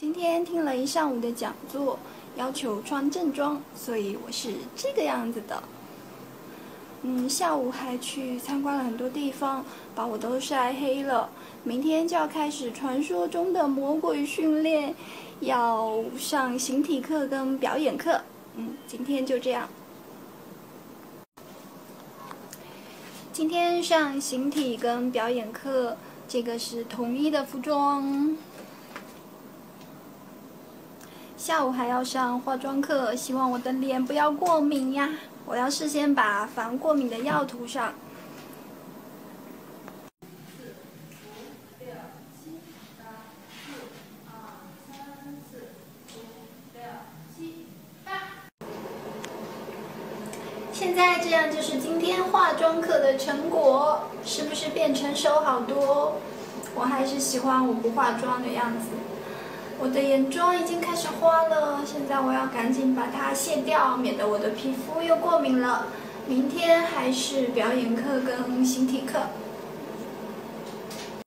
今天听了一上午的讲座，要求穿正装，所以我是这个样子的。嗯，下午还去参观了很多地方，把我都晒黑了。明天就要开始传说中的魔鬼训练，要上形体课跟表演课。嗯，今天就这样。今天上形体跟表演课，这个是统一的服装。下午还要上化妆课，希望我的脸不要过敏呀！我要事先把防过敏的药涂上。现在这样就是今天化妆课的成果，是不是变成熟好多？我还是喜欢我不化妆的样子。我的眼妆已经开始花了，现在我要赶紧把它卸掉，免得我的皮肤又过敏了。明天还是表演课跟形体课。